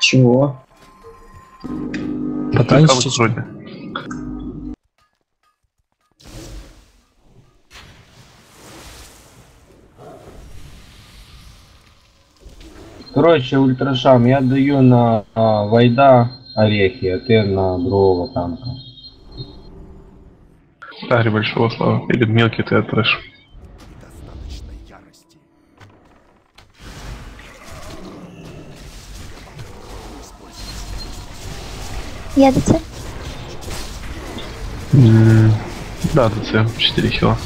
Чего? Потанчить. вроде. Короче, ультрашам, я даю на а, Вайда орехи, а ты на другого танка. Агри большого слава. Или мелкий ты трэш. Едете? М, Да, ДЦ, 4 хила.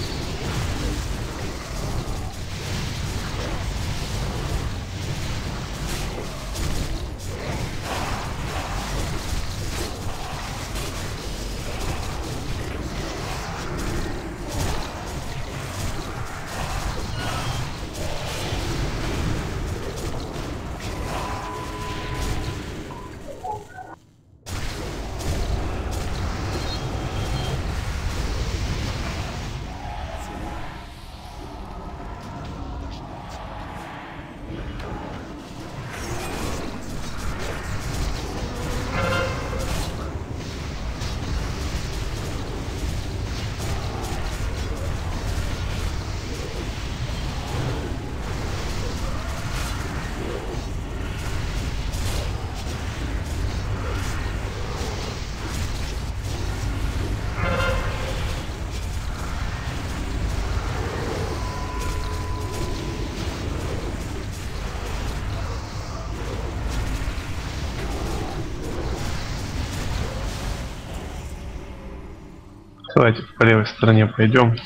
Стороне пойдем.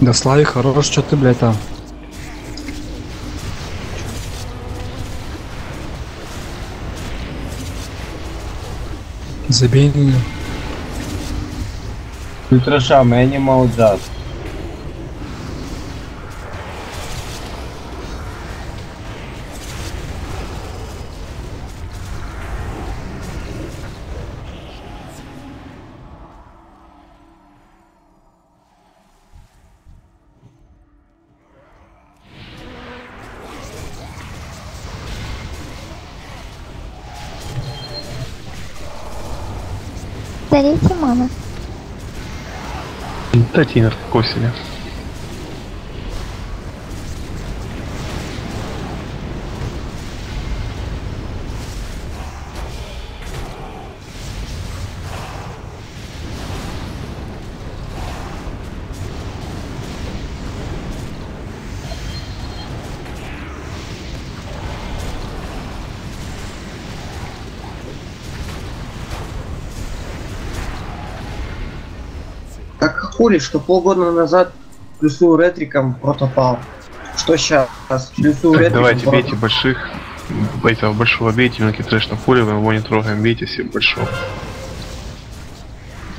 Да Славик, хорош, что ты, блядь, там. Забей меня. Ультрашам, Animal Jazz. Дарите мана. Дайте ей наркокосили. Так хули, что полгода назад плюсу ретриком протопал. Что сейчас? Плюсу Так, ретриком давайте прото- бейте больших. Этого большого бейте, мелкий трэш напуливаем, его не трогаем, бейте себе большого.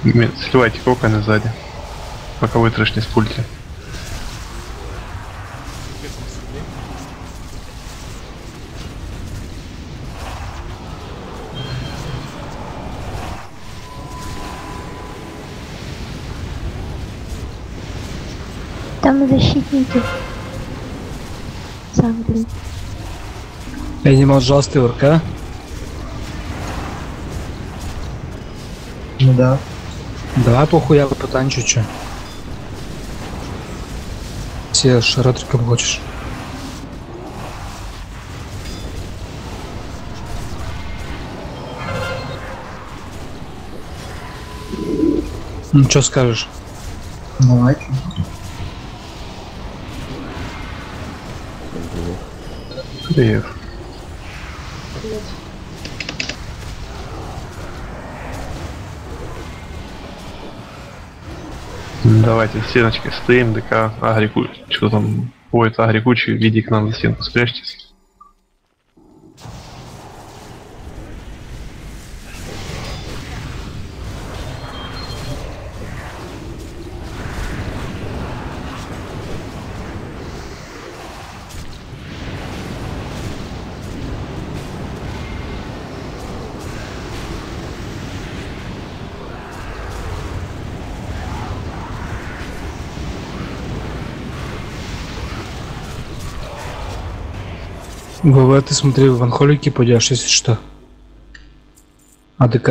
Сливайте коконы сзади. Пока вы трэш не спульте. Защитники. Сам, блин. Animal Just и РК. Ну да. Давай похуй я потанчу, чё. Все шаротриком хочешь. Ну, что скажешь? Давай. Привет. Давайте в стеночке стоим, ДК, агрику, что там, ой, агри кучи, веди к нам за стенку, спрячьтесь. ВВ, ты смотри, в анхолики пойдешь, если что. А ДК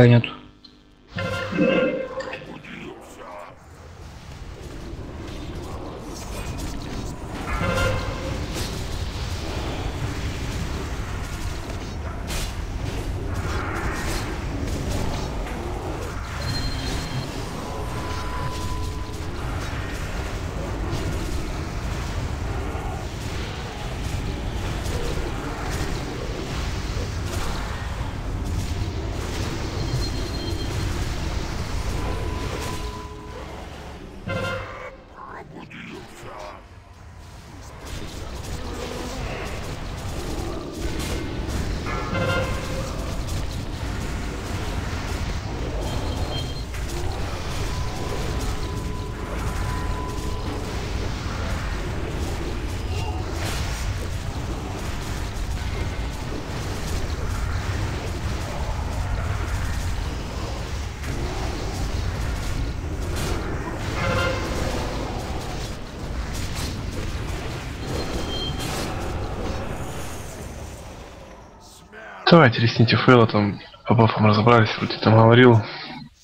Давайте ресните фейла, там по бафам разобрались, вроде там говорил.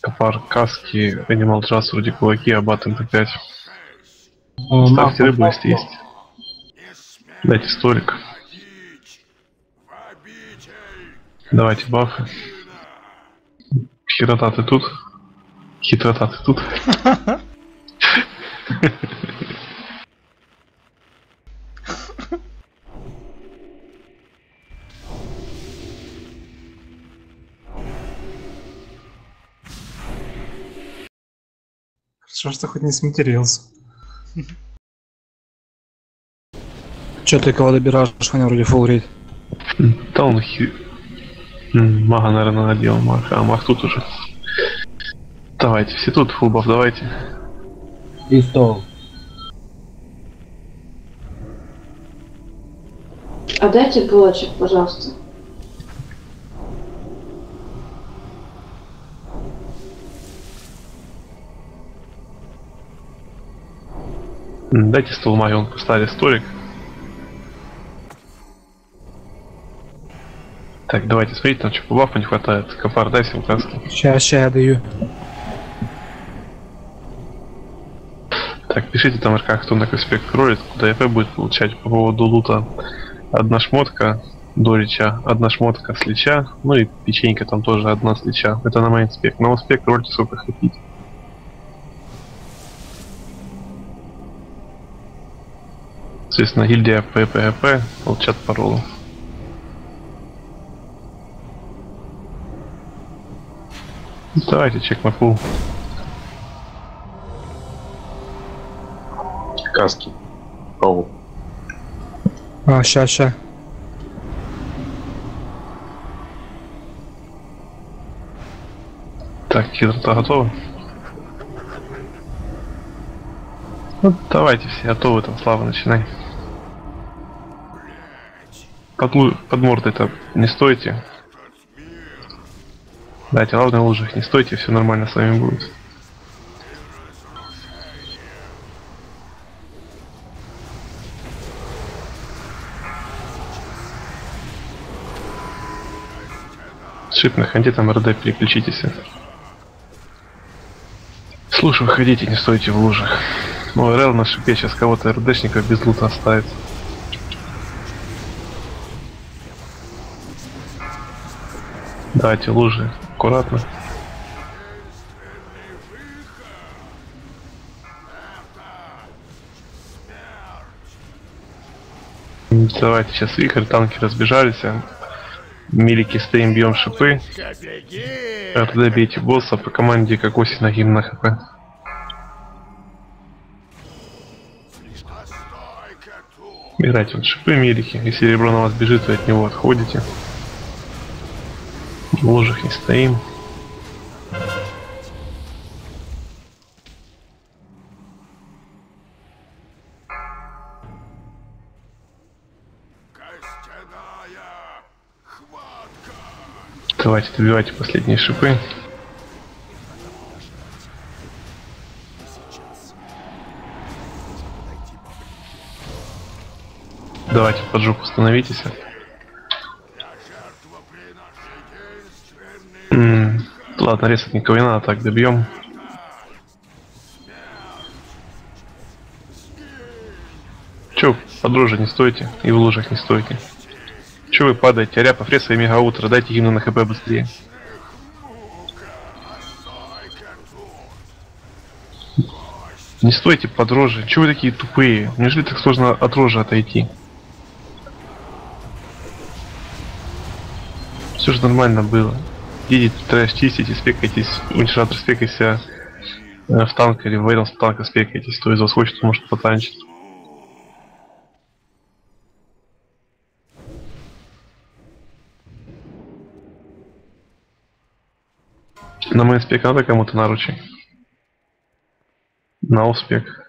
Копар, каски, Animal Trust, вроде кулаки, абат МП5. Э, Ставьте рыбу, если есть. Дайте столик. Давайте бафы. Хитрота ты тут? Хитрота ты тут? Хорошо, что хоть не сматерился. Че ты кого добираешь, Ханя вроде фулл рейд. Да он хи... М, Мага, наверное, надел. Маг. А, маг тут уже. Давайте, все тут, фулбаф, давайте. И стол. А дайте булочек, пожалуйста. Дайте стол он поставили столик. Так, давайте, смотрите, там что, бафа не хватает. Копар, дай всем краски. Ща, ща я даю. Так, пишите там РК, кто на конспект ролит, куда ЕП будет получать по поводу лута. Одна шмотка до лича, одна шмотка с лича, ну и печенька там тоже одна с лича. Это на мейнспек. На успех рольте сколько хотите. Соответственно, гильдия ППП получат паролу. Давайте чек на пул. Каски. Оу. А, ща, ща. Так, хитрота готова? Ну, давайте все готовы, там, Слава, начинай. Под, под мордой-то не стойте. Дайте, главное, лужах не стойте, все нормально с вами будет. Шип, находи там РД, переключитесь. Слушай, выходите, не стойте в лужах. Ну, РЛ на шипе сейчас кого-то РДшника без лута оставит. Давайте лужи, аккуратно. Давайте сейчас вихрь, танки разбежались. а Милики стоим, бьем шипы. РД бейте босса по команде как оси на гимн на хп. Играйте вот шипы милики. Если серебро на вас бежит, вы от него отходите. В ложах не стоим. Давайте добивайте последние шипы. Давайте под жопу. Ладно, резать никого не надо, так добьем. Чё, подружи не стойте, и в лужах не стойте. Чё вы падаете, ряпа, фреса и мегаутра, дайте гимну на хп быстрее. Не стойте под рожи, чё вы такие тупые? Неужели так сложно от рожи отойти? Все же нормально было. Идите трэш, чистите, спекайтесь, уничтожатор спекайся э, в танк или в с танка спекайтесь, кто из вас хочет, может потанчить. На main spec надо кому-то наручи? На успех.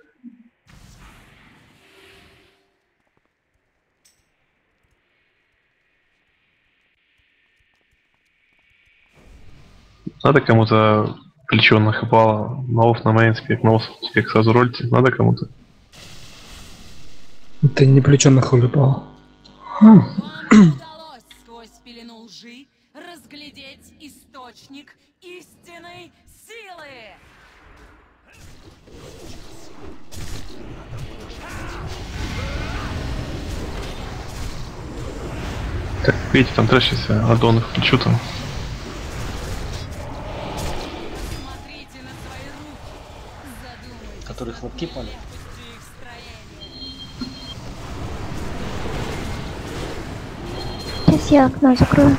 Надо кому-то плечо на хпала, на off, на main spec, на spec сразу рольте. Надо кому-то. Ты не плечо на холипал. Удалось сквозь пелену лжи разглядеть источник истинной силы. Так, видите, там трэшится, аддон их плечу там. Их строения. Сейчас я окно закрою.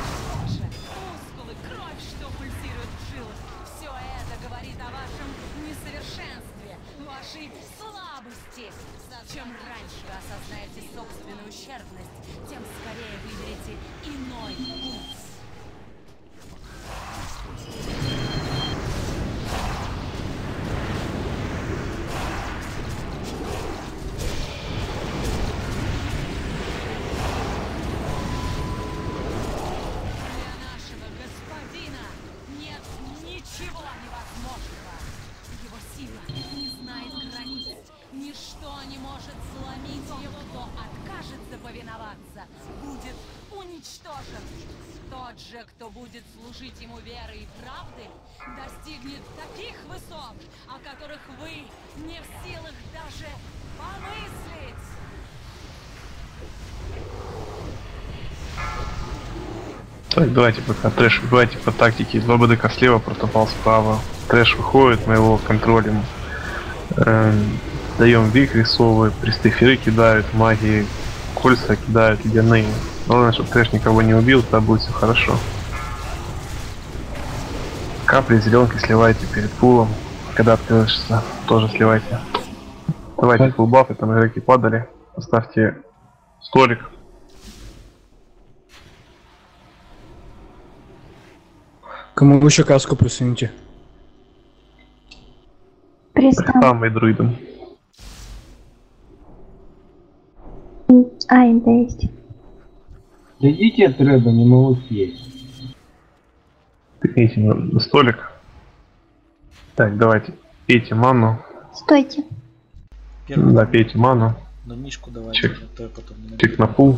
Тот же, кто будет служить ему верой и правдой, достигнет таких высот, о которых вы не в силах даже помыслить. Так, давайте пока трэш, давайте по тактике. Два БДК слева, протопал справа. Трэш выходит, мы его контролем. Эм, даем вик рисовывает, пристеферы кидают, магии, кольца кидают, ледяные. Главное, чтобы трэш никого не убил, тогда будет все хорошо. Капли зеленки сливайте перед пулом. Когда открываешься, тоже сливайте. Давайте фулл бафы, там игроки падали. Поставьте столик. Кому еще каску присуньте? Пристав. Там и друидом. А, это есть. Дойдите от Реда, не могу съесть. Тыкните на, на столик. Так, давайте. Пейте ману. Стойте. Первый Да, пейте ману. на Мишку давай, Чек. а то я потом не Чек на пул.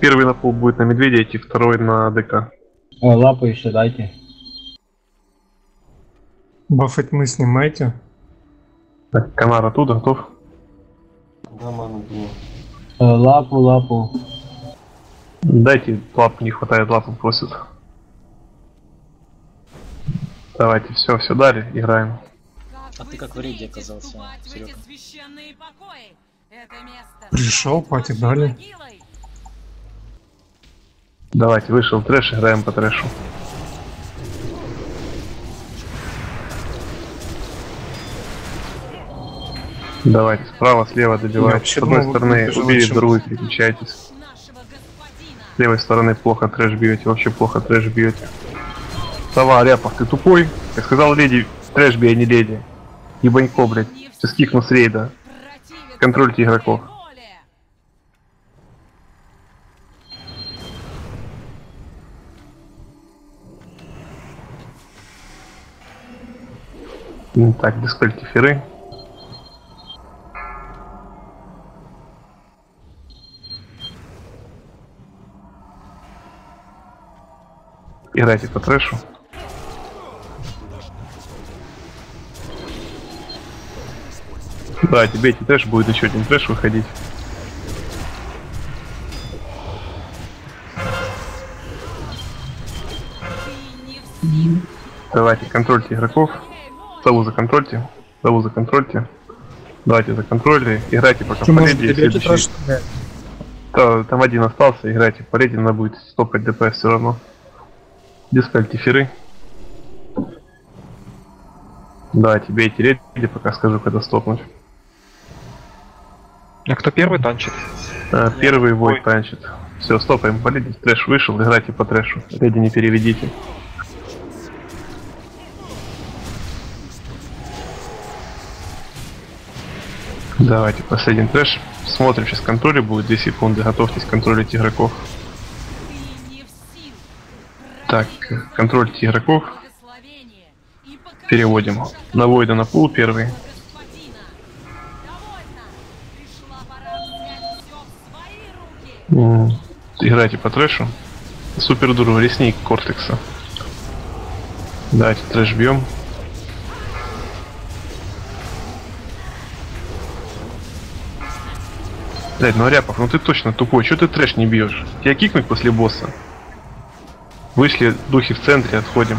Первый на пул будет на медведя идти, второй на ДК. О, лапу еще дайте. Бафать мы снимайте. Так, канар оттуда, готов? Да, ману было. Э, лапу, лапу. Дайте лапу, не хватает лапу, просят. Давайте, все, все дали, играем. А ты как в рейде оказался, место Пришел, пати дали. Давайте, вышел трэш, играем по трэшу. Давайте, справа, слева добивайте. С одной думал, стороны убили, с другой переключайтесь. Левой стороны плохо трэш бьете, вообще плохо трэш бьете. Сова, Ряпов, ты тупой? Я сказал леди, трэш бей, а не леди. Ебанько, блядь. Сейчас кикну с рейда. Контрольте игроков. Ну, Так, диспельте и разит по трэшу. Да, тебе эти трэш будет еще один трэш выходить. Давайте контрольте игроков. Сову законтрольте. Сову законтрольте. Давайте законтролили. Играйте пока Ты в Там один остался, играйте по пареде, она будет стопать ДПС все равно. Диспельте феры. Давайте, бейте леди, пока скажу, когда стопнуть. А кто первый танчит? А, Первый вой танчит. Все, стопаем по леди. Трэш вышел, играйте по трэшу. Леди не переведите. Давайте, последний трэш. Смотрим, сейчас контроля будет 2 секунды. Готовьтесь контролить игроков. Так, контрольте игроков. Переводим. На Войда на пул первый. Играйте по трэшу. Супер дуру, лесник Кортекса. Давайте трэш бьем. Блять, ну Ряпов, ну ты точно тупой, что ты трэш не бьешь? Тебя кикнуть после босса? Вышли духи в центре, отходим.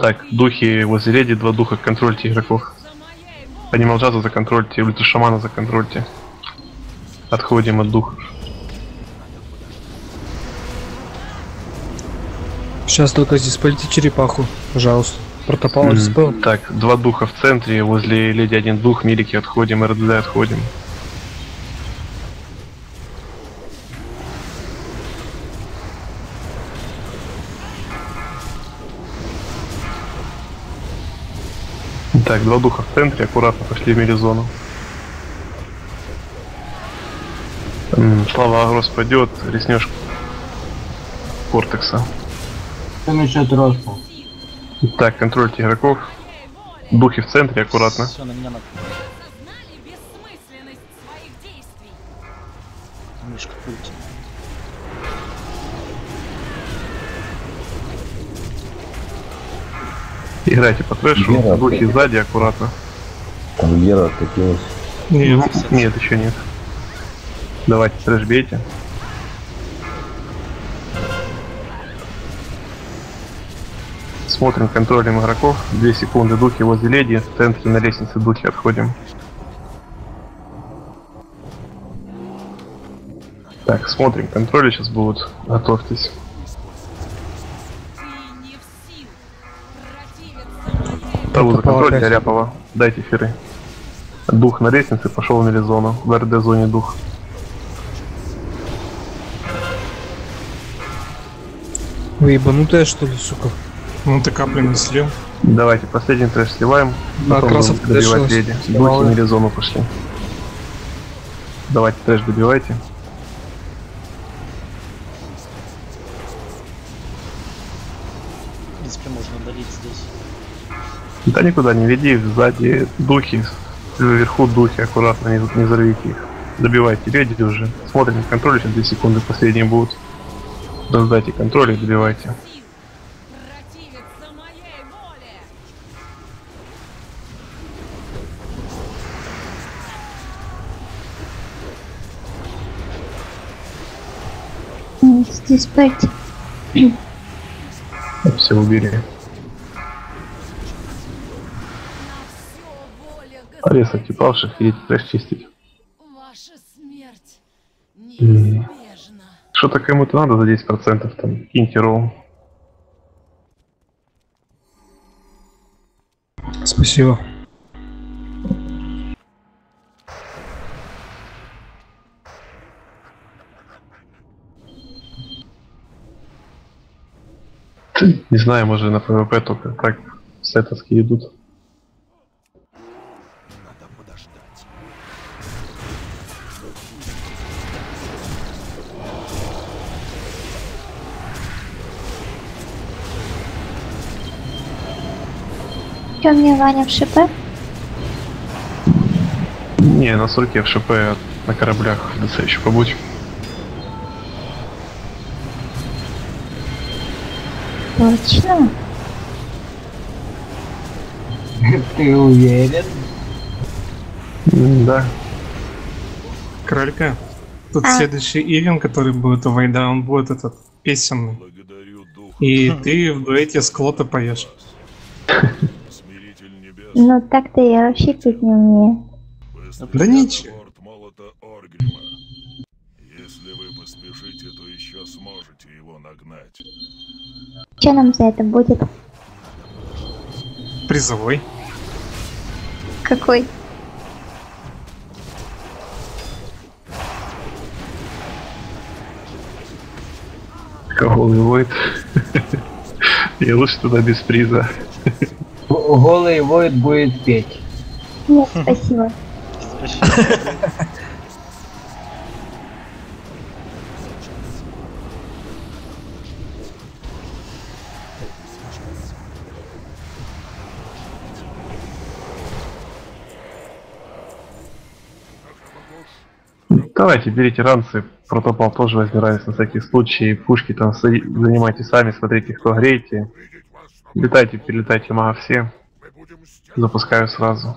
Так, духи возле леди, два духа, контрольте игроков. За моей волей. Анимал джаза законтрольте, ультрашамана законтрольте. Отходим от духов. Сейчас только здесь полети черепаху, пожалуйста. Протопал М, диспел. Так, два духа в центре, возле леди один дух, милики отходим, РДД отходим. Так, два духа в центре, аккуратно пошли в мелизону. Слава Агрос пойдет, реснешь Кортекса. Что насчет роста? Так, контрольте игроков. Духи в центре, аккуратно. Все, на меня надо. Осознали бессмысленность своих действий. Мишка, пульте. Играйте по трэшу, Гера, духи сзади, аккуратно. Там Гера откатилась. Нет. Нет, еще нет. Давайте трэш бейте. Смотрим, контролем игроков. Две секунды, духи возле леди. В центре на лестнице духи отходим. Так, смотрим, контроли сейчас будут. Готовьтесь. Того за контроль. Ряпова. Дайте феры. Дух на лестнице пошел в мелизону. В РД зоне дух. Вы ебанутая что ли, сука? Ну ты капли не слил. Давайте последний трэш сливаем. Да, Потом будем добивать леди. Духи мелизону пошли. Давайте трэш добивайте. В принципе, можно удалить здесь. Да никуда не веди, сзади духи, вверху духи, аккуратно, не, не взорвите их. Добивайте леди уже. Смотрим контроль, сейчас 2 секунды последние будут. Раздайте контроль и добивайте. Здесь пойти. Все убери. На все воля Аресайте павших, идите трэш чистить. Ваша смерть неизбежна. Что-то кому-то надо за 10% там, киньте роу. Спасибо. Не знаю, может на ПВП только так сетовски идут. Надо подождать. Че мне Ваня в ШП? Не, на сурке в ШП на кораблях в ДЦ еще побудь. Точно? Ты уверен? Да. Кролька. Тут А. следующий ивен, который будет у Вайда, он будет этот песенный. И ты в дуэте с Клото поешь. Ну так-то я вообще петь не умею. Да ничего. Если вы поспешите, то еще сможете его нагнать. Что нам за это будет? Призовой. Какой? Кого выводит? Я лучше туда без приза. Голый Войд будет петь. Нет, спасибо. Давайте, берите ранцы, протопал тоже возбираюсь на всякий случай, пушки там занимайте сами, смотрите, кто греете. Летайте, перелетайте мага все. Запускаю сразу.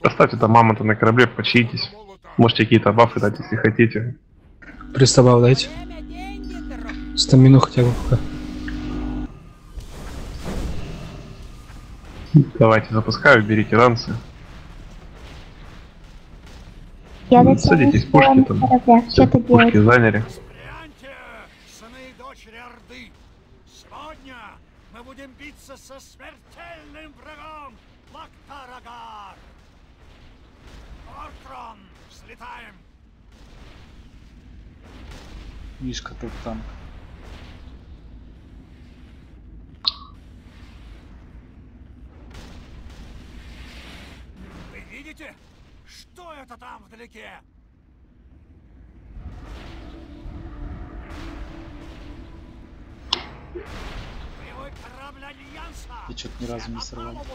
Поставьте там мамонта на корабле, почитесь. Можете какие-то бафы дать, если хотите. Приставал дайте. Стамину хотя бы пока. Давайте, запускаю, берите ранцы. Я Ну, садитесь, пушки там. кораблях. Что ты Пушки заняли. Сыны и дочери Орды, сегодня мы будем биться со смертельным врагом Лактарагар. Ортрон, взлетаем. Мишка тут танк. Вы видите? Что это там вдалеке? Боевой корабль Альянса! Я что-то ни разу не сорвал.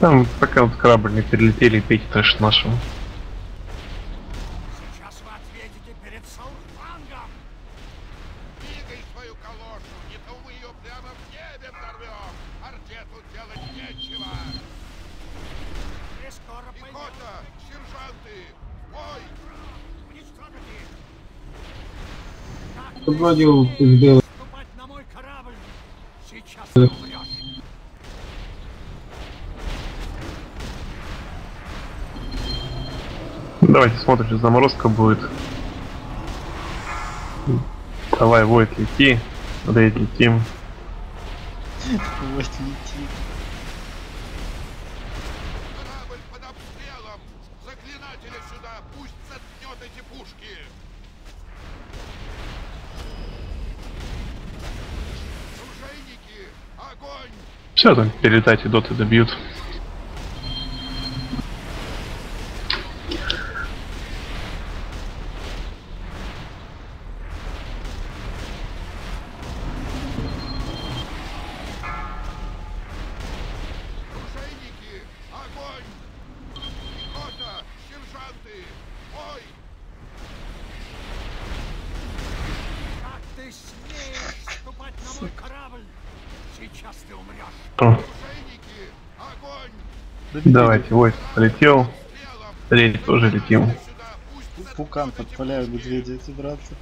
Там пока вот корабль не перелетели, пейте трэш нашему. Сейчас вы ответите перед Саурфангом! Двигай свою калошу, не то мы ее прямо в небе взорвем. Арте тут делать нечего. Мы скоро Пехота, сержанты, бой! Уничтожить их! Вроде сделал. наступать на мой корабль? Сейчас ты умрешь! Давайте смотрим, что заморозка будет. Давай, Войт, лети. Рейд летим. Вот летит. Все там перелетайте, доты добьют. Давайте, Войт полетел. Рейд тоже летим. Пукан подпаляю медведя эти братцы.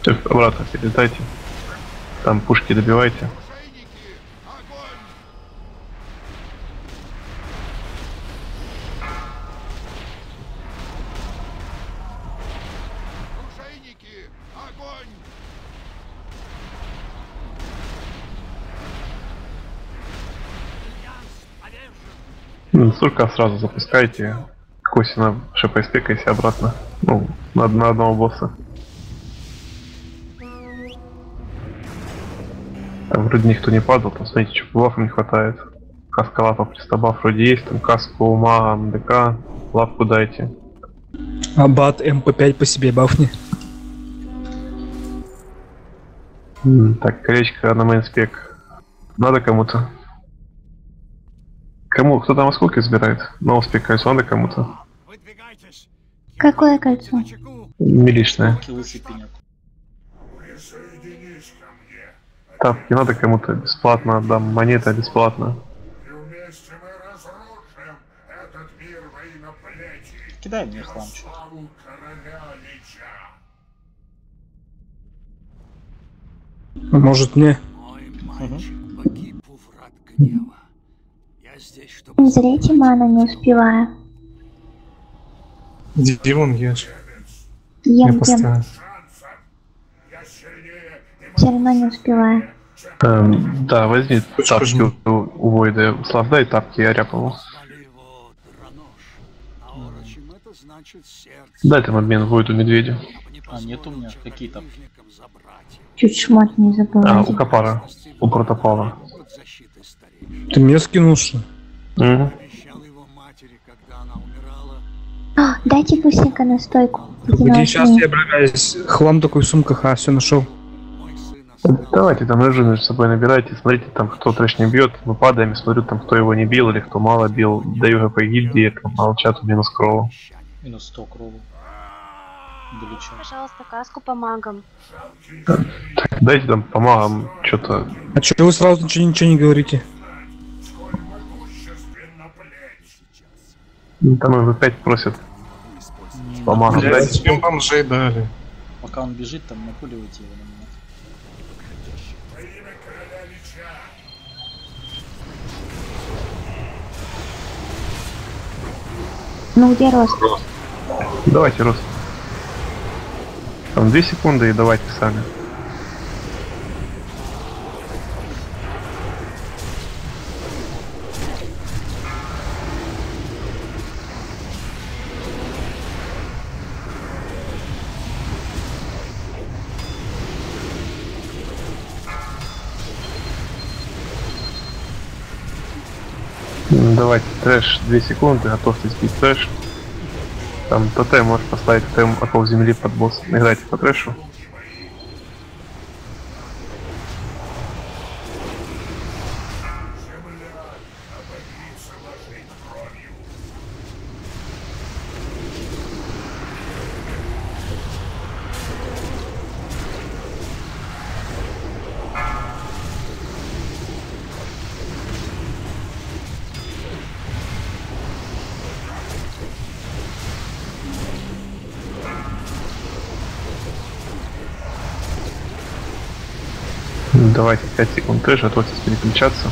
Всё, обратно перелетайте. Там пушки добивайте. Ну, сразу запускайте. Косина шипайспекайся обратно. Ну, на, на одного босса. Там вроде никто не падал, посмотрите, что по бафам не хватает. Каска лапа пристабаф вроде есть, там каску ума, МДК, лапку дайте. Абат МП5 по себе бафни. Так, колечко на мейнспек Надо кому-то. Кому? Кто там осколки забирает? На успех кольцо надо кому-то. Выдвигайтесь. Какое кольцо? Миличное. Мне, Тапки надо кому-то бесплатно отдам. Монета бесплатно. и вместе мы разрушим этот мир во имя плети. Кидай мне хлам. Может мне? Мой мальчик погиб у врат гнева. Я здесь, чтобы... Не зрите ману, не успеваю. Иди вон ешь. Я Ем, ем. Я сильнее и Все равно не успеваю. Эм, да, возьми тапки у, у Войда. Слав, дай тапки, сердце. Дай там обмен Войду Медведю. А, нет у меня. Какие там? Чуть шмот не забыла. А, у Капара. У Протопала. Ты мне скинул что? Мгм. Обещал его матери, когда она умирала. А, дайте быстренько на стойку. Где сейчас я обращаюсь? Хлам такой в сумках, а, все нашел. Мой сын остался. Давайте там режим между собой набирайте, смотрите там, кто трэш не бьет, мы падаем, и смотрю там, кто его не бил или кто мало бил, даю ГП гильдии, там, молчату минус крову. Минус 100 крову. Долечу. Пожалуйста, каску по магам. Дайте там помагам что-то. А че вы сразу ничего, ничего не говорите? Там его опять просят помагам Блядь, дать. зачем бомжей дали? Пока он бежит, там накуливайте его на меня. Ну где рост? Давайте, Рос. Там 2 секунды и давайте сами. М, Давайте трэш 2 секунды, готовьтесь бить трэш. Там ТТ можешь поставить тотем около земли под босс. Играйте по трэшу. Давайте 5 секунд трэш, готовьтесь переключаться.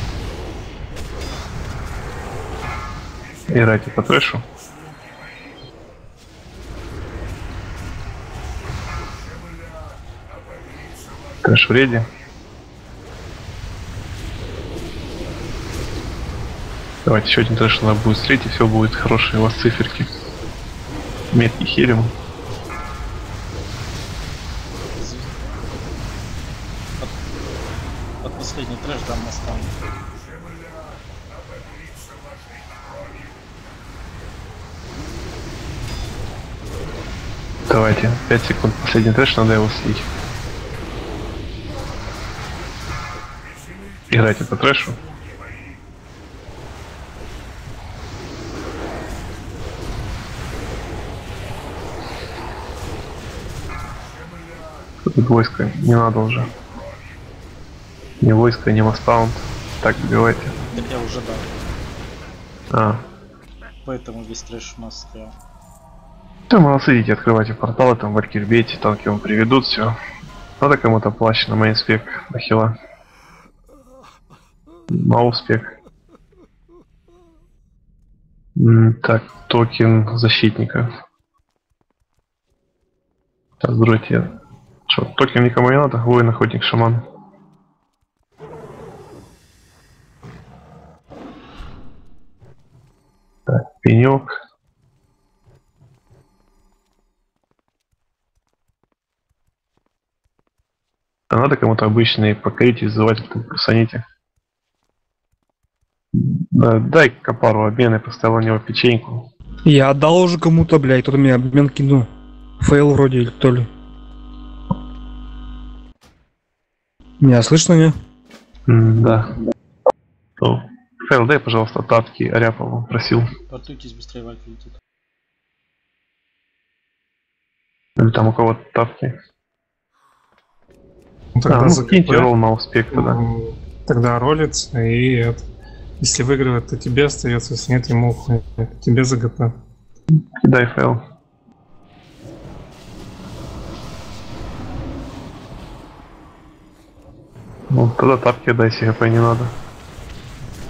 Играйте по трэшу. Трэш в реде. Давайте еще один трэш надо будет встретить, все будет хорошие у вас циферки. Метки хилим. Последний трэш, надо его слить. Играйте по трэшу. Тут войско не надо уже. Не войско, не мастаунт. Так, добивайте. Так я уже дал. А, Поэтому весь трэш у нас стоял. Да, молодцы, идите, открывайте порталы, там валькир бейте, танки вам приведут, все. Надо кому-то плащ на main spec, на хила. На успех. Так, токен защитника. Так, здравствуйте. Что, токен никому не надо? Воин, охотник, шаман. Так, пенек. А надо кому-то обычный покорить и вызывать там персоните. Да, дай копару обмен, я поставил на него печеньку. Я отдал уже кому-то, блядь, кто-то мне обмен кинул. Фейл вроде или кто ли. Меня слышно, не? М, да. Ну, Фейл, дай, пожалуйста, тапки Аряпову, просил. Портуйтесь, быстрее летит. Или там у кого-то тапки. Ну, а, ну, за киньте КП, ролл на успех тогда. Тогда ролится, и это, если выигрывает, то тебе остается, если нет, ему хуй. Тебе за ГП. Кидай фейл. Ну, тогда тапки дай ГП не надо.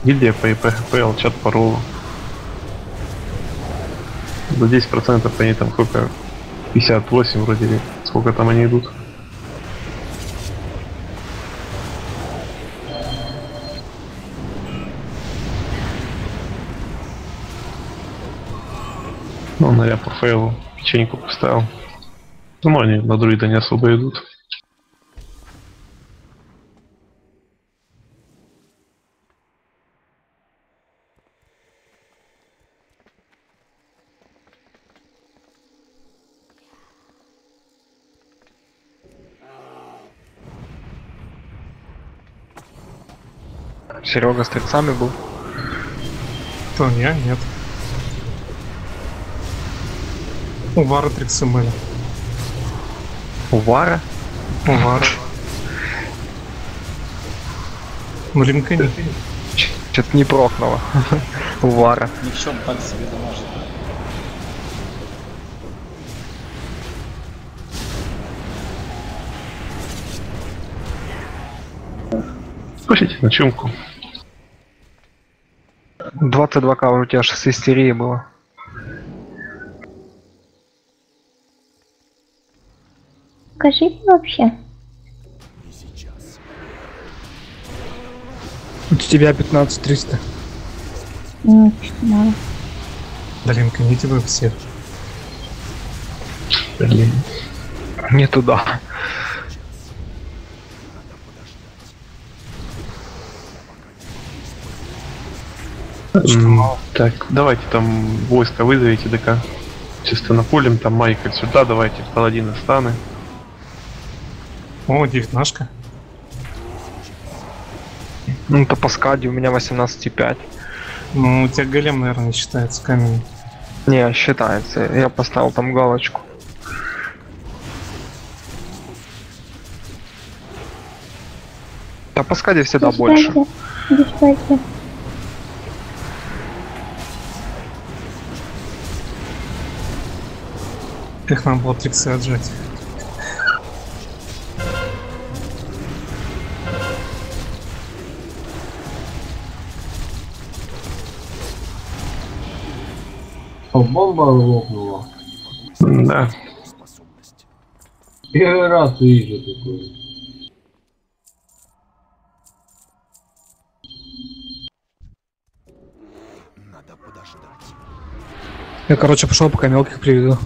Гильдия по ИП, ГПЛ, чат по роллу. За 10% они там сколько? 58 вроде. Сколько там они идут? Ну, на я по фейлу печеньку поставил. Ну, они на друида не особо идут. Серега стрельцами был. То я, нет. У Вара триксы были. У Вара? У Вара. Ну, линкани. Что-то не прокнуло. У Вара. Ни в чем пальцы себе дамажит. Пустите на чумку. 22к у тебя же с истерии Скажите вообще. У тебя 15 300. Ну, что мало. Да линканите вы всех. Блин. Не туда. М, Так, давайте там войска вызовите ДК. Чисто напулим, там Майкл сюда, давайте в паладины станы. О, девятнашка. Ну, то по скаде у меня 18,5. Ну, у тебя голем, наверное, считается камень. Не, считается. Я поставил там галочку. Да по скаде всегда больше. Диспайте. Их надо было триксы отжать. Бомба лопнула. Да. Первый раз вижу такое. Я, короче, пошел пока мелких приведу.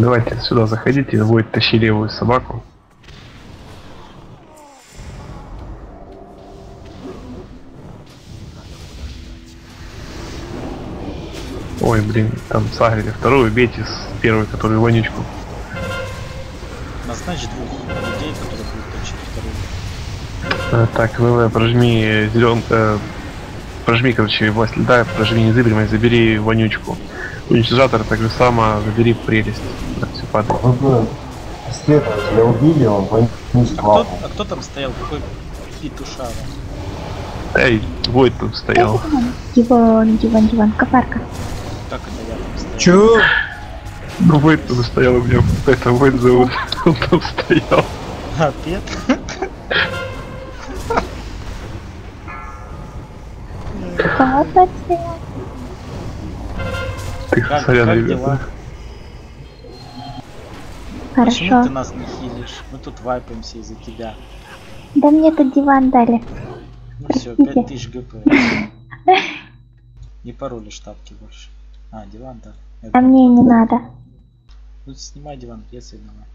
Давайте сюда заходите, будет тащи левую собаку. Ой, блин, там сагрили вторую, бейте с первой, которую вонючку. Назначь двух людей, которые будут точить вторую. Э, Так, ВВ, прожми зелен... э, прожми, короче, власть льда, прожми незыблемость, забери вонючку. Уничтожатор так же само, забери прелесть. Так, все падает. Следователя убили, он А кто, а кто там стоял? Какой петушара? Эй, Войд там стоял. Диван, диван, диван, копарка. Как это я там стоял? Чё? Ну, Войд там стоял, у меня это Войд зовут. Он там стоял. А, Пет? Подстрелил? Ты, Как, сорян, как ребята. дела? Почему Хорошо. ты нас не хилишь? Мы тут вайпаемся из-за тебя. Да мне тут диван дали. Ну все, Простите. 5000 гп. Не пароли штабки больше. А, диван, да. А мне не надо. Ну снимай диван, если давай.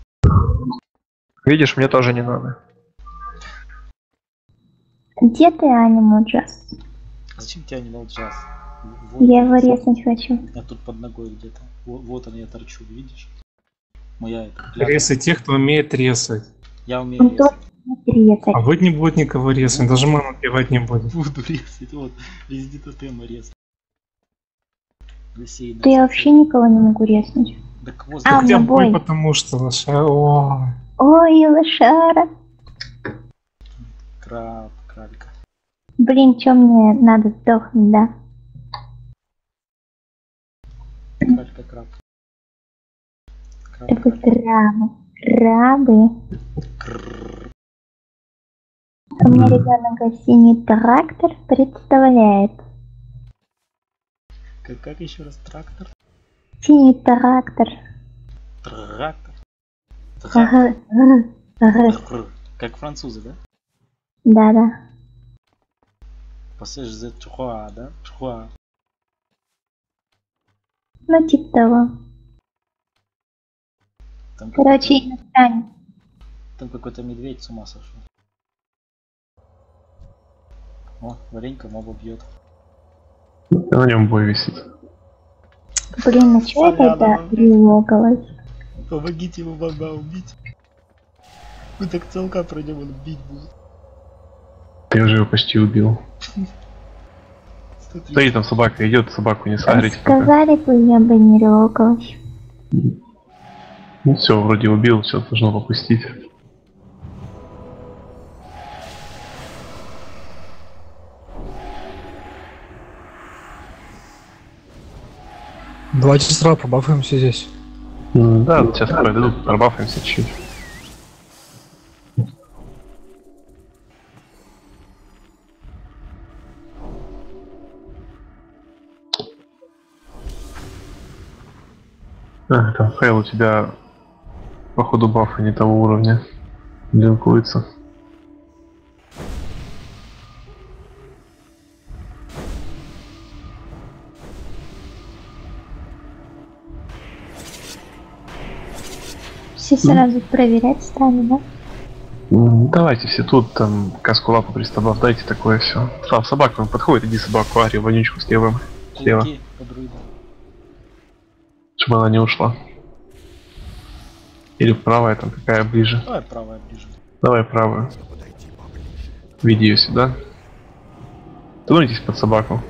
Видишь, мне тоже не надо. Где ты, Animal Jazz? А зачем тебе анимал джаз? Вот, Я его резать хочу. Я тут под ногой где-то. Вот, вот он я торчу, видишь? Моя это. Резай тех, кто умеет резать. Я умею Он резать. резать. А вот не будет никого резать, даже ману пивать не будет. Буду резать, вот. Везде тотема резать. Да я вообще никого не могу резнуть. Так вот, А, тебя на бой. потому что лоша. О, Ой, лошара. краб. Блин, чё мне надо сдохнуть, да? Крабика, краб. Краб, крабы. Крабы. У меня ребенок синий трактор представляет. Как, как еще раз трактор? Синий трактор. Трактор. Трактор. Как французы, да? Да-да. Passage Z Chua, да? Chua. Ну, типа того. Там, Короче, иностранец. там какой-то медведь с ума сошел. О, Варенька моба бьет. На нем бой висит. Блин, ну чё я тогда прилогалась? Помогите его баба убить. Мы так целка пройдем, он бить будет. Ты уже его почти убил. Смотри, там собака идет, собаку не сагрить. Сказали бы, я бы не логалась. Ну все, вроде убил, все должно попустить. Давайте сразу пробафаемся здесь. М, Да, сейчас пройдут, пробафаемся чуть. А, там фейл у тебя походу бафа не того уровня. Линкуется. Все сразу проверять стали, да? Давайте все тут, там, каску лапу пристабав, дайте такое все. А, собака он подходит, иди собаку, Ари, вонючку с левым. Слева. Кулаки Чтобы она не ушла. Или правая там какая ближе. Давай правая ближе. Давай правую. Веди ее сюда. Тронитесь под собаку.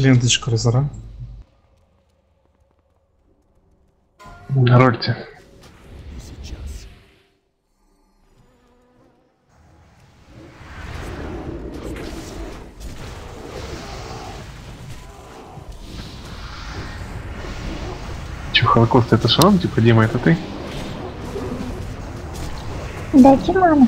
Ленточку разора. Рольте. Че, Холокост, это шанон, типа, Дима, это ты? Дайте ману.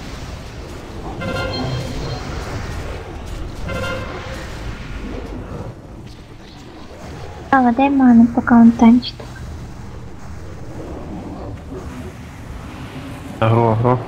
Ава, дай ману, пока он танчит. Агро, агро.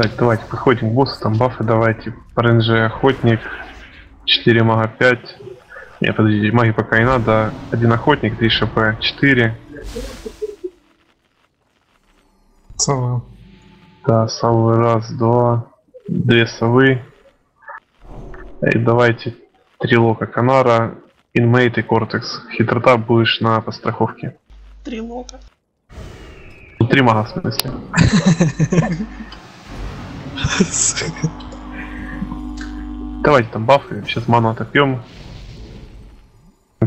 Так, давайте подходим к боссу, там бафы давайте. РНЖ охотник, 4 мага 5. Нет, подождите, маги пока не надо. Один охотник, 3 шп, 4. Сова. Да, совы раз, два, две совы. И давайте три лока Канара, Инмейт и Кортекс. Хитрота будешь на подстраховке. Три лока. Ну, три мага в смысле. Давайте там бафы, сейчас ману отопьем.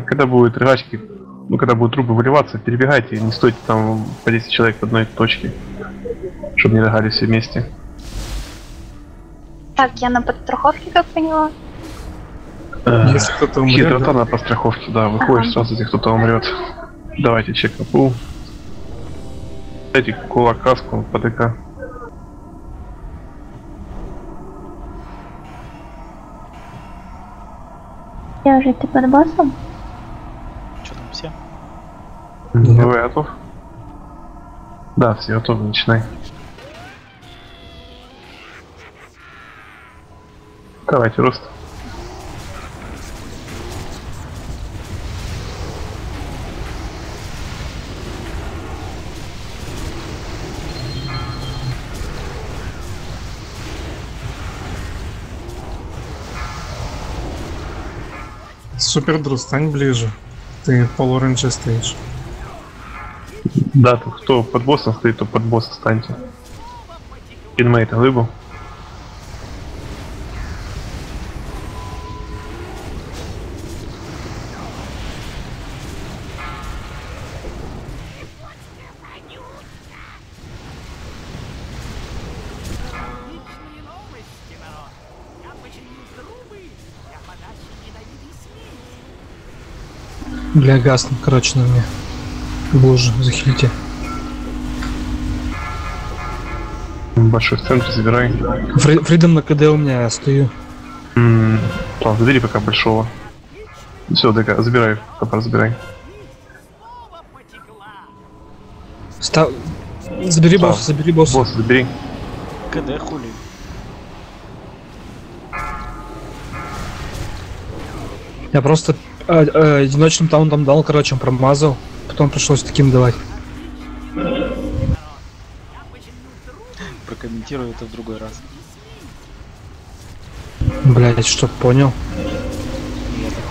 Когда будут рыгачки, ну когда будут трубы выливаться, перебегайте, не стойте там по 10 человек в одной точке, чтобы не рыгали все вместе. Так, я на подстраховке, как поняла. Э, Если кто-то умрет, Хитрота да? на подстраховке, да, выходишь Ага. сразу, если кто-то умрет. Давайте чек на пул. Дайте кулак каску по ДК. Сережа, ты под боссом? Что там все? ГВ готов? Да, все готовы, начинай. Давайте, рост. Супер Дру, стань ближе. Ты пол оранжа стоишь. Да, кто под боссом стоит, то под босса станьте. Инмейта глыбу. Бля, гаснут, короче, на мне. Боже, захилите. Большой в центре забирай. Фри- Фридом на КД у меня, я стою. М, Ладно, забери пока большого. Все, ДК, забирай, топор забирай. Став... Забери Да. босса, забери босса. Босс забери. КД хули. Я просто э, э, одиночным таунтом дал, короче, он промазал. Потом пришлось таким давать. Прокомментирую это в другой раз. Блять, что понял?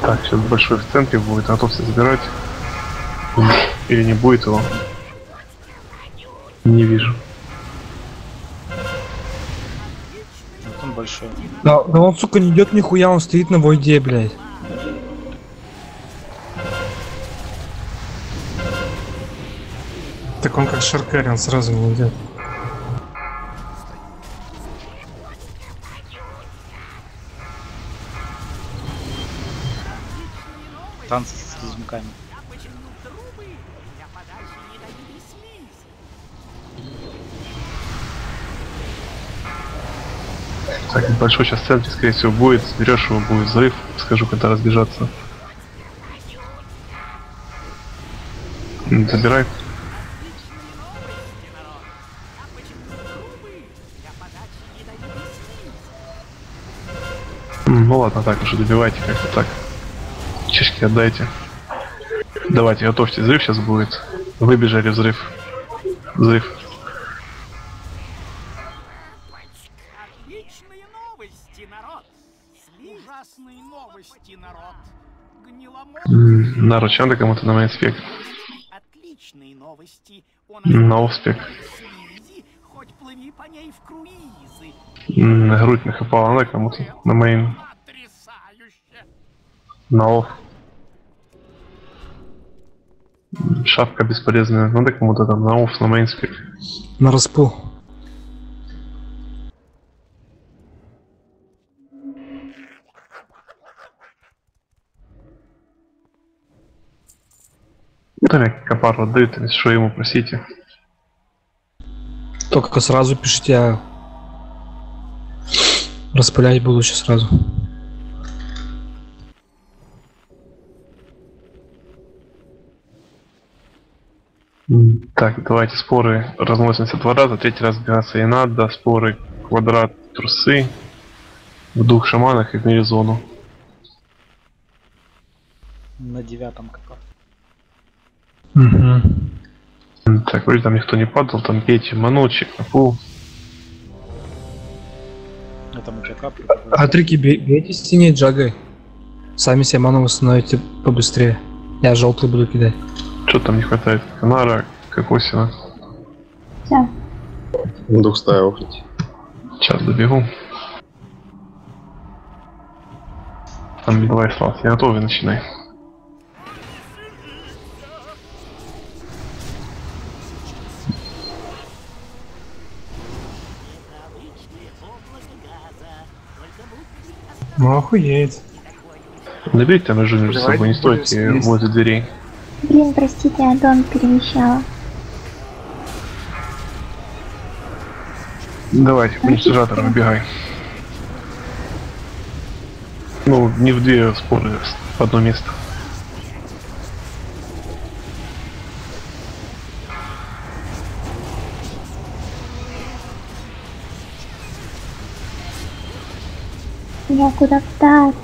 Так, сейчас большой в центре будет, готовься забирать. Или не будет его? Не вижу. Вот он большой. Да, да он, сука, не идет нихуя, он стоит на войде, блядь. Так он как Шаркарин сразу не идет. Танцы с слизняками. Так, большой сейчас в центре, скорее всего, будет. Берешь его, будет взрыв. Скажу, когда разбежаться. Забирай. Ну ладно, так уже добивайте как-то так. Чешки отдайте. Давайте, готовьте, взрыв сейчас будет. Выбежали взрыв. Взрыв. Отличные новости, народ. Ужасные новости, народ. Гниломор. М, На ручанка кому-то на main spec. Отличные новости. На слизи, хоть плыви по ней в круизы. На грудь на хпала надо кому-то. На main. М, Шапка бесполезная. Надо кому-то там на оф, на мейнспек. На распул. Там копару отдают, если что ему просите. Только сразу пишите, я распылять буду сейчас сразу. Так, давайте споры разносимся два раза, третий раз сбиваться и надо, споры, квадрат, трусы, в двух шаманах и в мире зону. На девятом как раз. М, Так, вроде там никто не падал, там пейте манучек, апу. Капли. А трики бей- бейте синей джагой. Сами себе ману восстановите побыстрее. Я желтый буду кидать. Что там не хватает? Канара, Кокосина. Все. Дух ставил. Сейчас добегу. Там давай, Слав, я готовый, начинай. Ну охуеть. Наберите там между между собой, не стойте возле дверей. Блин, простите, Антон перемещала. Давайте, уничтожатор, выбегай. Ну, не в две споры, а в одно место. Я куда встать?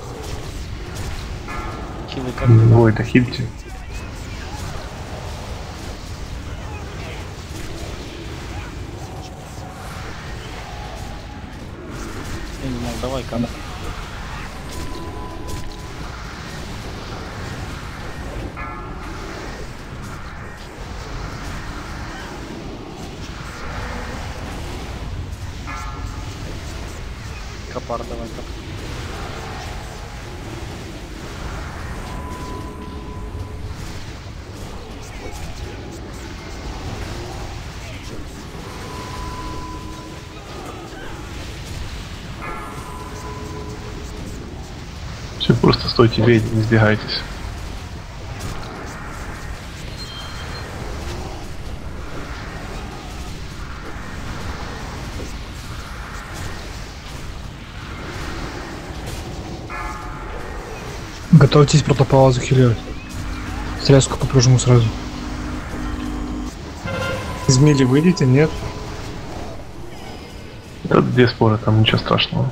Ой, да хильте. Давай капли. Стойте, бейте, не сбегайтесь. Готовьтесь протопала захиливать. Стряску попрыжму сразу. Из мили выйдете, нет? Это две споры, там ничего страшного.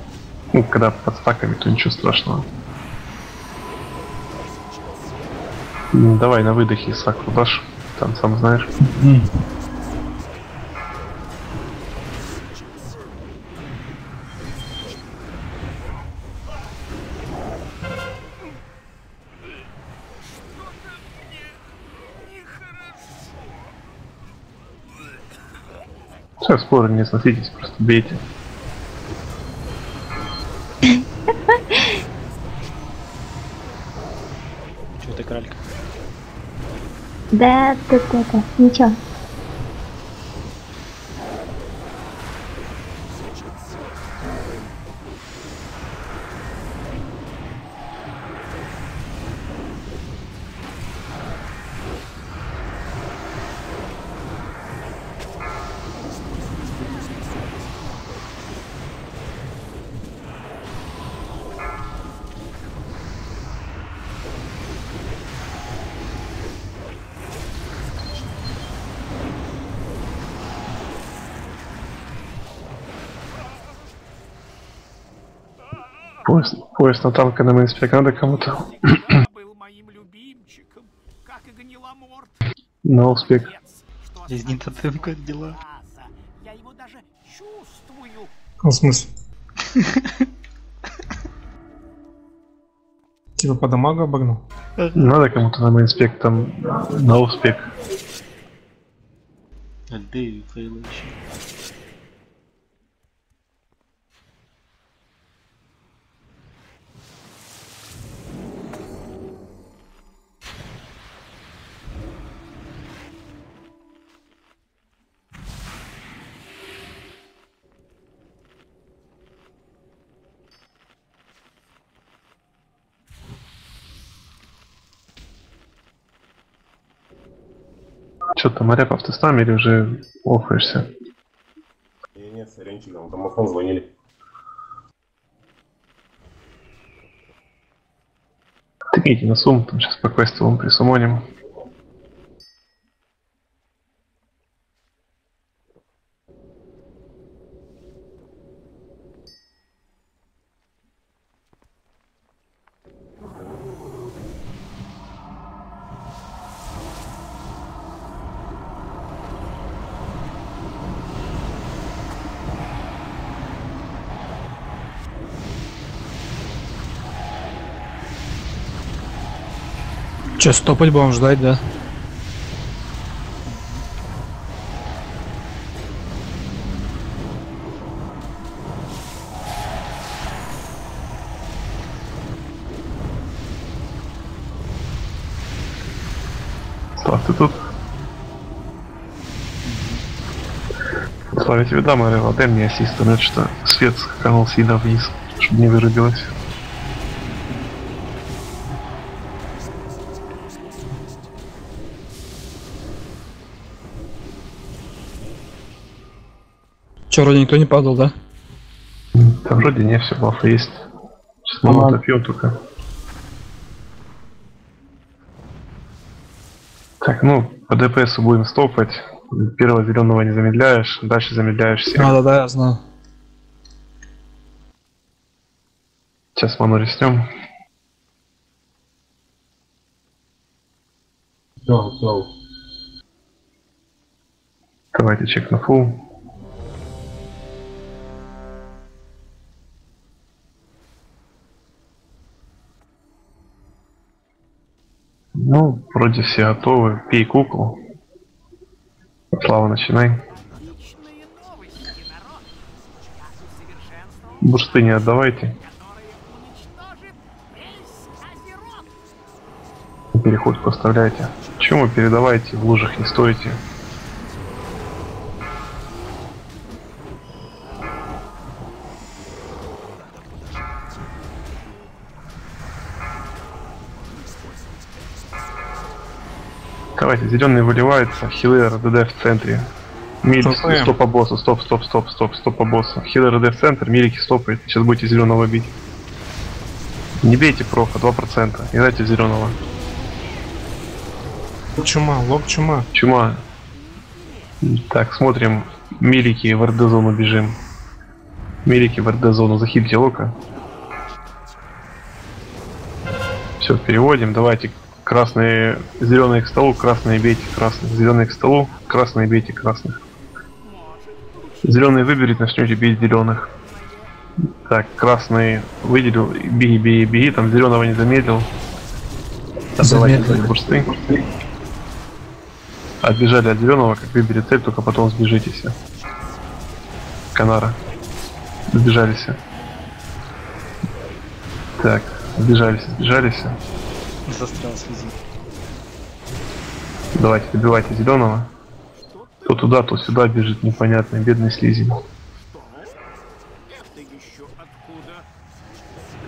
Ну, когда под стаками, то ничего страшного. М, Давай на выдохе сакру дашь, там сам знаешь. Все, споры не сноситесь, просто бейте. Да, тут это, ничего. Пояс, пояс на танка на main spec надо кому-то. Был моим любимчиком, как и гниломорт. На успех. Лизни тотем, как дела? Я его даже чувствую. В смысле? Типа по дамагу обогнул? Надо кому-то на main spec, там на успех. Альдею фейлы еще. Что там, Аряпов, ты с нами или уже офаешься? Не, нет, с Ренчиком, домофон звонили. Тыкните на сумму, там сейчас по квестовым присумоним. Че, стопать будем ждать, да? Слав, ты тут? Слава, тебе дам, Орел, дай мне ассист, нет, что свет скаканул сильно вниз, чтобы не вырубилось. Че, вроде никто не падал, да? Да вроде не все, бафы есть. Сейчас мы Ага. допьем только. Так, ну, по ДПС будем стопать. Первого зеленого не замедляешь, дальше замедляешь всех. А, да-да, я знаю. Сейчас ману реснем. Все, готов. Давайте чек на фул. Ну, вроде все готовы. Пей куклу. Слава, начинай. Бурсты не отдавайте. Переход поставляйте. Чему передавайте, в лужах не стойте. Давайте, зеленый выливается, хилы РДД в центре. Милики, стоп по боссу, стоп, стоп, стоп, стоп, стоп по боссу. Хилы РД в центр, милики стопает. Сейчас будете зеленого бить. Не бейте профа, 2%. Играйте в зеленого. Чума, лог чума. Чума. Так, смотрим. Милики в РД-зону бежим. Милики в РД-зону. Захильте лока. Все, переводим. Давайте красные, зеленые к столу, красные бейте красных. Зеленые к столу, красные бейте красных. Зеленый выберет, начнете бить зеленых. Так, красный выделил, беги, беги, беги, там зеленого не замедлил. Отдавайте бурсты. Отбежали от зеленого, как выбери цель, только потом сбежите все. Канара. Сбежались. Так, сбежались, сбежались. Застрял слезы. Давайте, добивайте зеленого. То туда, то сюда бежит непонятный, бедный слизень.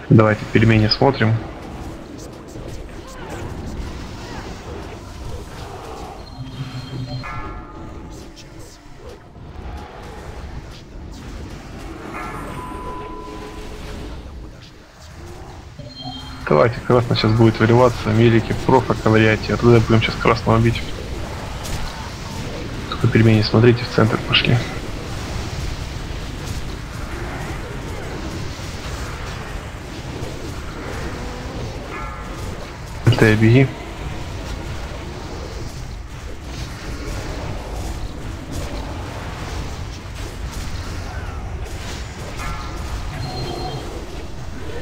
Давайте пельмени смотрим. Давайте, красно сейчас будет выливаться, мелики, профа, ковыряйте, оттуда будем сейчас красного бить. Только пельмени смотрите, в центр пошли. Ты беги.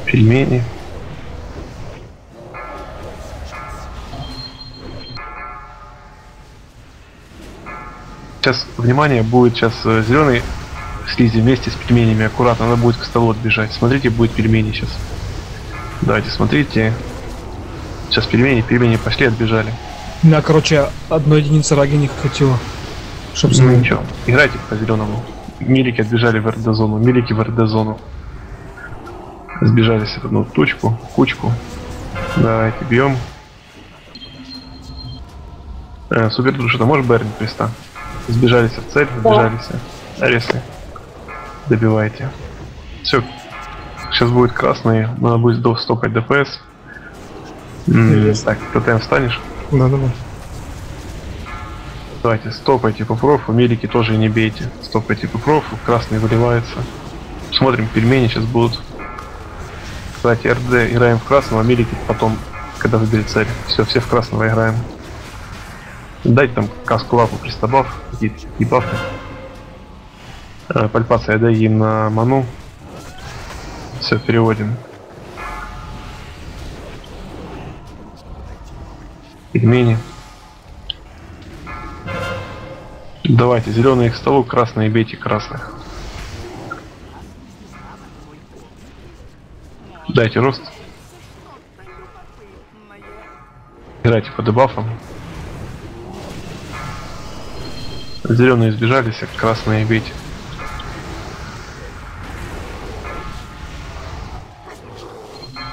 Пельмени. Сейчас, внимание, будет сейчас зеленый слизи вместе с пельменями аккуратно, она будет к столу отбежать. Смотрите, будет пельмени сейчас. Давайте, смотрите. Сейчас пельмени, пельмени пошли, отбежали. Меня, короче, одной единицы раги не хватило. Чтоб Ну ничего, играйте по зеленому. Милики отбежали в РД-зону, милики в РД-зону. Сбежались в одну тучку, кучку. Давайте, бьем. Э, супер душа, ты можешь Берни креста? Сбежались в цель, сбежались. Аресли. Добивайте. Все. Сейчас будет красный, надо будет до стопать ДПС. М, Так, ТТМ встанешь? Да, да, да. Давайте, стопайте по профу, медики тоже не бейте. Стопайте по профу, красный выливается. Смотрим, пельмени сейчас будут. Кстати, РД играем в красного, а медики потом, когда выберет цель. Все, все в красного играем. Дайте там каску лапу пристабав, какие-то дебафы. Э, Пальпация дай им на ману. Все, переводим. Пельмени. Давайте, зеленые к столу, красные бейте красных. Дайте рост. Играйте по дебафам. Зеленые сбежались, а красные бейте.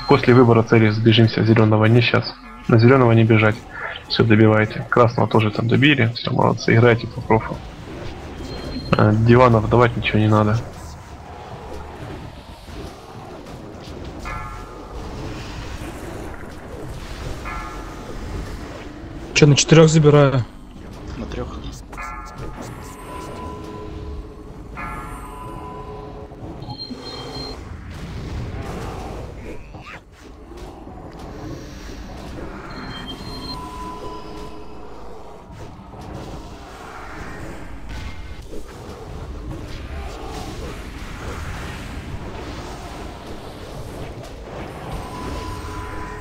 После выбора цели сбежимся. Зеленого не сейчас. На зеленого не бежать. Все добивайте. Красного тоже там добили. Все, молодцы. Играйте по профу. А, Диванов давать ничего не надо. Че, на четырех забираю?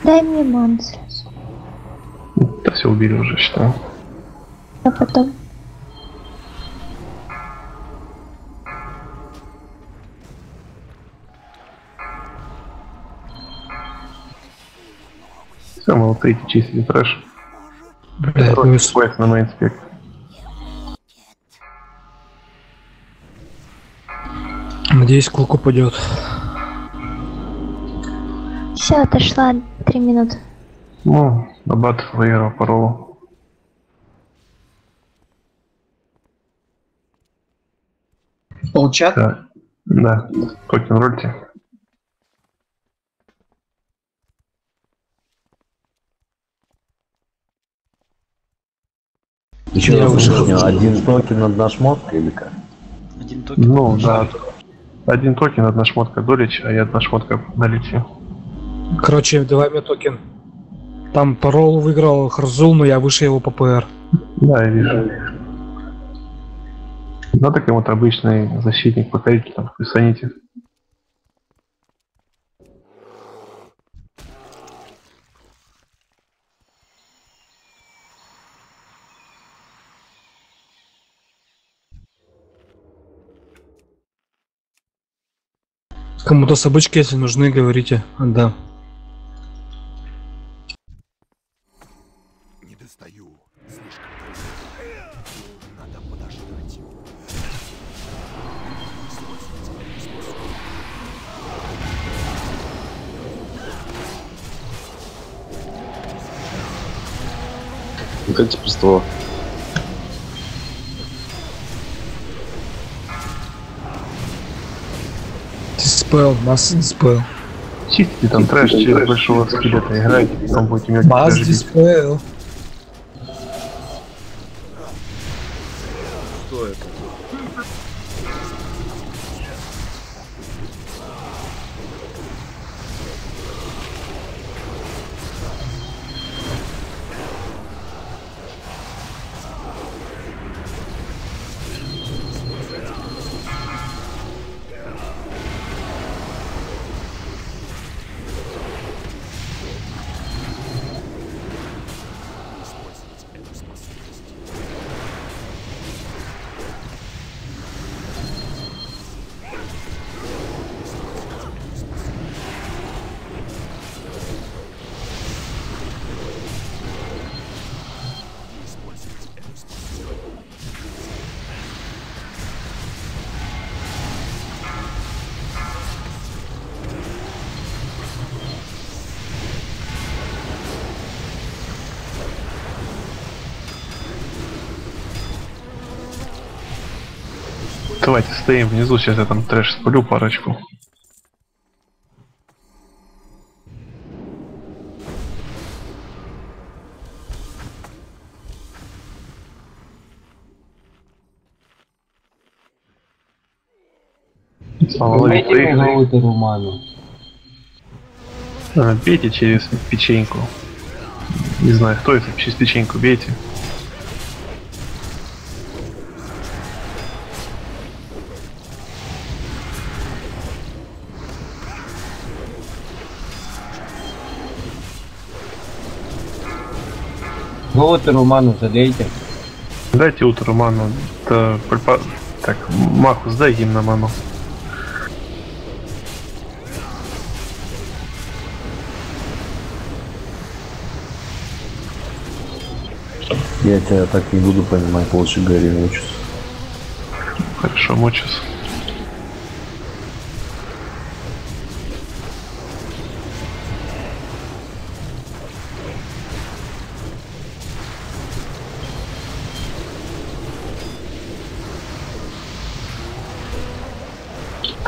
Дай мне ман сразу. Да все убили уже, считаю. А потом... Все, молодцы, чистите трэш. Блядь, Короче, ну и с- поезд на мейнспект. Надеюсь, клук упадет. Все, отошла. Три минуты. Ну, Аббат выиграл по роллу. Полчат? Да. Да. Токен рольте. Еще Я раз вышел. один токен одна шмотка или как? Один токен. Ну, да. Один токен, одна шмотка Долич, а я одна шмотка на лите. Короче, давай мне токен. Там по роллу выиграл Харзул, но я выше его по ПР. Да, я вижу. Надо кому-то обычный защитник покорить там в Писаните. Кому-то собачки, если нужны, говорите. Да. Выходите просто Диспел, масс диспел. Чистите там трэш через большого скелета, играйте, потом будете иметь Масс диспел. Что это? Стоим внизу, сейчас я там трэш спалю парочку. А, Бейте через печеньку. Не знаю, кто это, через печеньку бейте. Ну вот и Роману залейте. Дайте утру ману. Да, пульпа- Так, Махус, дай им на ману. Я тебя так не буду понимать, лучше Гарри Мучус. Хорошо, мочус.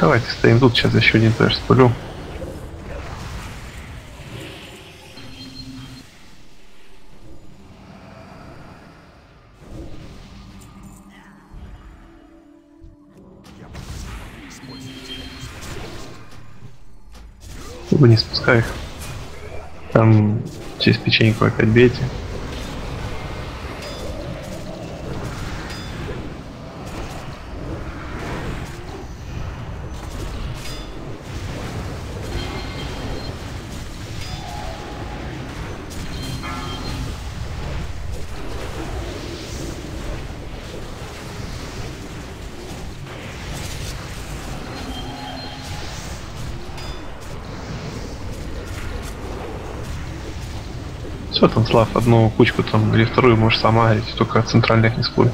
Давайте стоим тут, сейчас еще один тоже спулю. Вы не спускай их. Там через печеньку опять бейте. Танслав, одну кучку там или вторую можешь сама агрить, только центральных не спуль.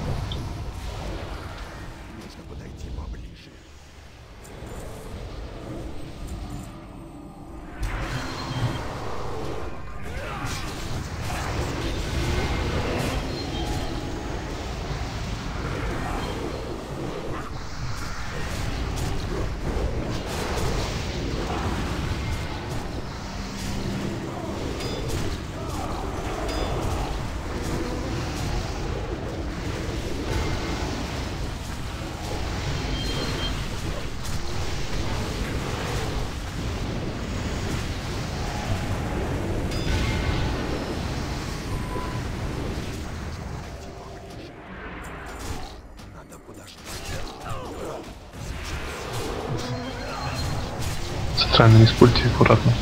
Центрально не спульте аккуратно.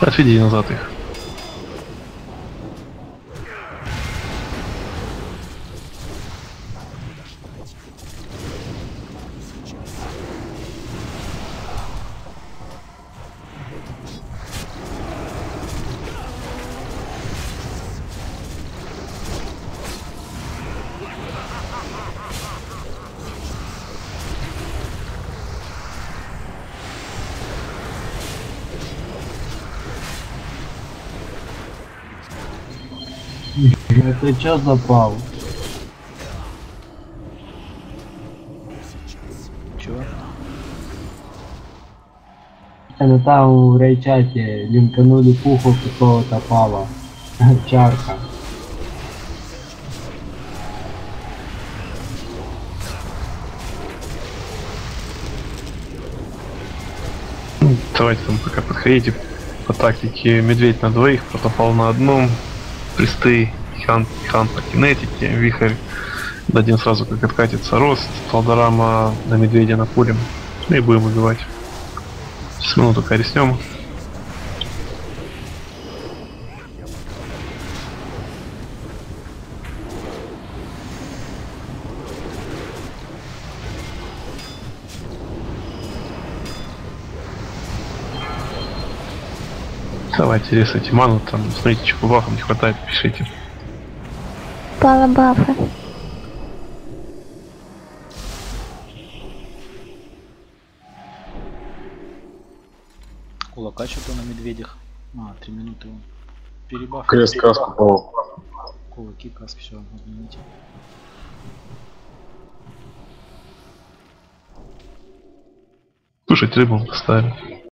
Отведи назад их. Чё запал? Чё? Это там в рейчате линканули пуху какого-то пава. Чарка. Давайте там пока подходите по тактике медведь на двоих, протопал на одном, присты, хан, хан по кинетике, вихрь дадим сразу как откатится рост, Талдорама на медведя напулим ну и будем убивать. С минуту кориснем. Давайте рисуйте ману, там, смотрите, по бафам не хватает, пишите. Пала бафы. Кулака что-то на медведях. А, три минуты он. Перебаф. Крест каску пал. Кулаки, каск, все, отмените. Слушайте, рыбу поставили.